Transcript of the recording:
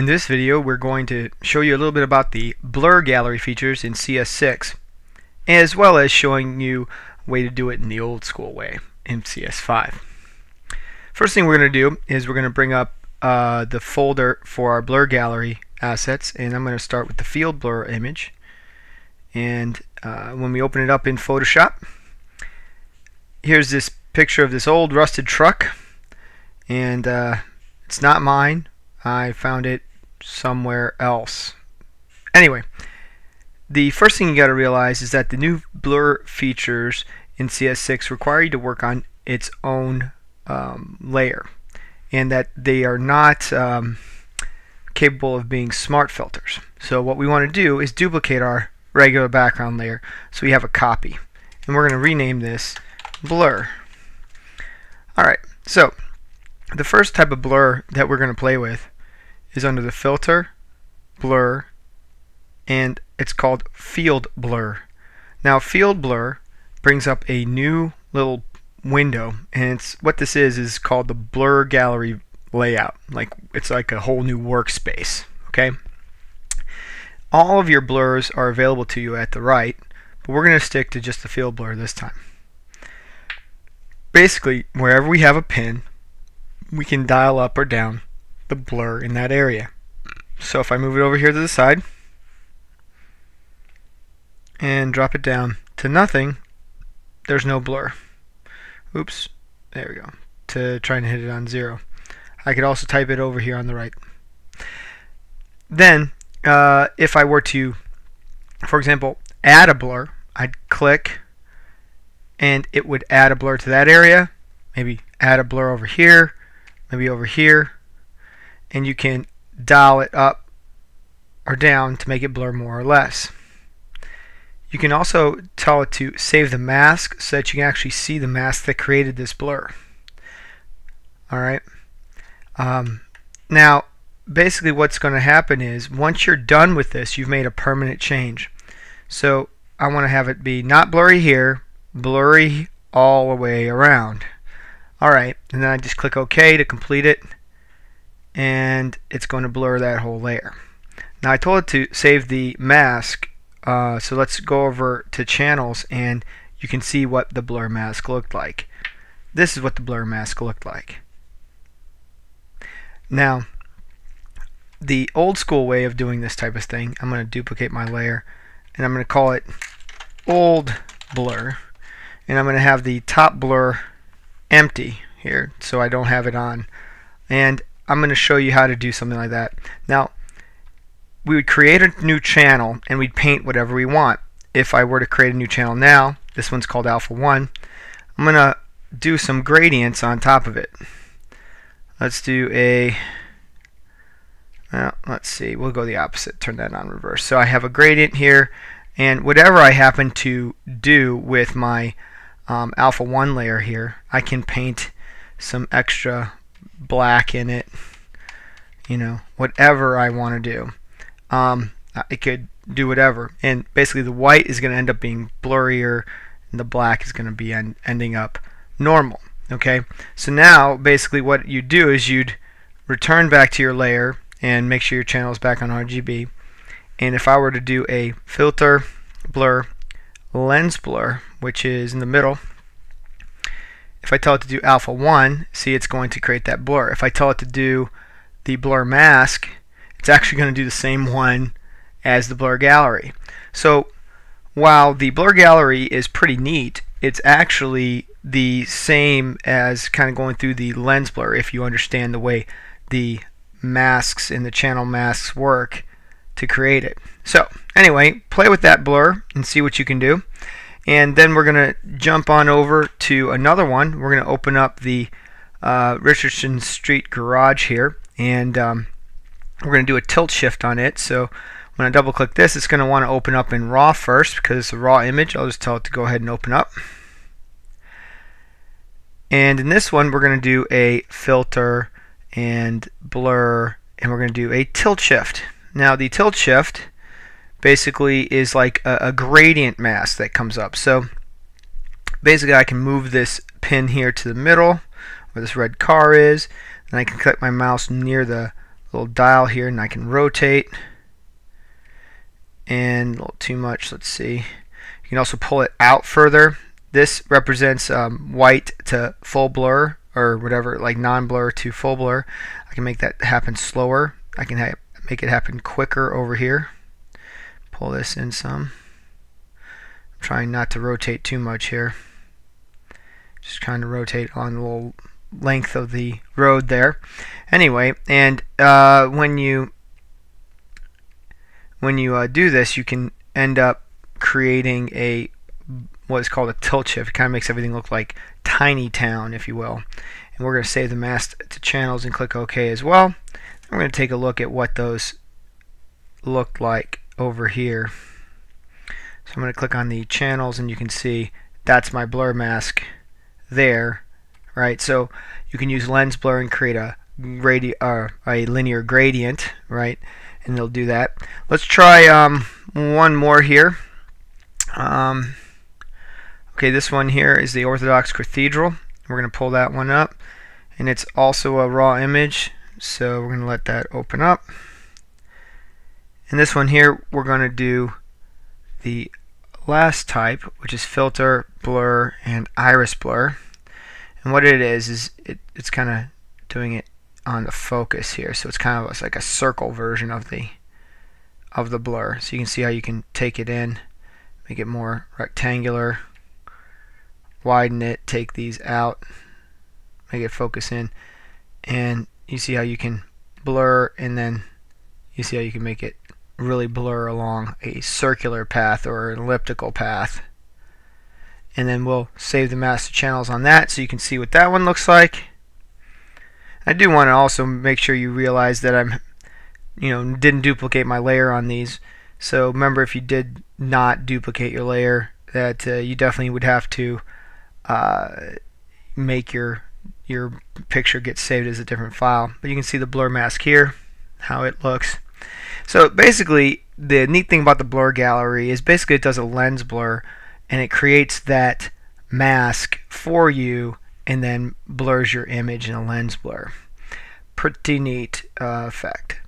In this video we're going to show you a little bit about the blur gallery features in CS6 as well as showing you a way to do it in the old school way in CS5. First thing we're going to do is we're going to bring up uh, the folder for our blur gallery assets and I'm going to start with the field blur image. And uh, when we open it up in Photoshop here's this picture of this old rusted truck. And uh, it's not mine. I found it somewhere else. Anyway, the first thing you got to realize is that the new blur features in CS6 require you to work on its own um, layer and that they are not um, capable of being smart filters. So what we want to do is duplicate our regular background layer so we have a copy. And we're going to rename this blur. Alright, so the first type of blur that we're going to play with is under the filter, blur, and it's called field blur. Now field blur brings up a new little window and it's what this is is called the blur gallery layout. Like it's like a whole new workspace okay? All of your blurs are available to you at the right but we're going to stick to just the field blur this time. Basically wherever we have a pin we can dial up or down the blur in that area. So if I move it over here to the side and drop it down to nothing, there's no blur. Oops, there we go. To try and hit it on zero. I could also type it over here on the right. Then, uh, if I were to, for example, add a blur, I'd click and it would add a blur to that area. Maybe add a blur over here, maybe over here, and you can dial it up or down to make it blur more or less. You can also tell it to save the mask so that you can actually see the mask that created this blur. Alright. Um, now, basically what's going to happen is once you're done with this, you've made a permanent change. So I want to have it be not blurry here, blurry all the way around. Alright, and then I just click OK to complete it and it's going to blur that whole layer. Now I told it to save the mask uh, so let's go over to channels and you can see what the blur mask looked like. This is what the blur mask looked like. Now the old school way of doing this type of thing I'm going to duplicate my layer and I'm going to call it old blur and I'm going to have the top blur empty here so I don't have it on and I'm going to show you how to do something like that. Now, we would create a new channel and we'd paint whatever we want. If I were to create a new channel now, this one's called Alpha 1, I'm going to do some gradients on top of it. Let's do a, well, let's see, we'll go the opposite, turn that on reverse. So I have a gradient here, and whatever I happen to do with my um, Alpha 1 layer here, I can paint some extra black in it, you know, whatever I want to do. Um, I could do whatever. And basically the white is going to end up being blurrier and the black is going to be en ending up normal. Okay, so now basically what you do is you'd return back to your layer and make sure your channel is back on RGB. And if I were to do a filter, blur, lens blur, which is in the middle, if I tell it to do alpha 1, see it's going to create that blur. If I tell it to do the blur mask, it's actually going to do the same one as the blur gallery. So while the blur gallery is pretty neat, it's actually the same as kind of going through the lens blur if you understand the way the masks and the channel masks work to create it. So anyway, play with that blur and see what you can do and then we're going to jump on over to another one. We're going to open up the uh, Richardson Street garage here and um, we're going to do a tilt shift on it. So when I double click this, it's going to want to open up in RAW first because it's a RAW image. I'll just tell it to go ahead and open up. And in this one, we're going to do a filter and blur, and we're going to do a tilt shift. Now, the tilt shift basically is like a, a gradient mask that comes up. So basically I can move this pin here to the middle where this red car is. And I can click my mouse near the little dial here and I can rotate. And a little too much let's see. You can also pull it out further. This represents um, white to full blur or whatever like non-blur to full blur. I can make that happen slower. I can make it happen quicker over here pull this in some I'm trying not to rotate too much here just kind of rotate on the little length of the road there. Anyway, and uh, when you when you uh, do this, you can end up creating a what is called a tilt shift. It kind of makes everything look like tiny town, if you will. And we're going to save the mask to channels and click OK as well. we're going to take a look at what those look like over here. So I'm going to click on the channels and you can see that's my blur mask there right? So you can use lens blur and create a radi uh, a linear gradient, right? And it'll do that. Let's try um, one more here. Um, okay, this one here is the Orthodox Cathedral. We're going to pull that one up. And it's also a raw image, so we're going to let that open up. And this one here, we're going to do the last type, which is filter, blur, and iris blur. And what it is is it, it's kind of doing it on the focus here, so it's kind of like a circle version of the of the blur. So you can see how you can take it in, make it more rectangular, widen it, take these out, make it focus in, and you see how you can blur and then you see how you can make it really blur along a circular path or an elliptical path. And then we'll save the master channels on that so you can see what that one looks like. I do want to also make sure you realize that I'm you know didn't duplicate my layer on these. So remember if you did not duplicate your layer that uh, you definitely would have to uh, make your your picture get saved as a different file. But you can see the blur mask here how it looks so basically the neat thing about the blur gallery is basically it does a lens blur and it creates that mask for you and then blurs your image in a lens blur. Pretty neat uh, effect.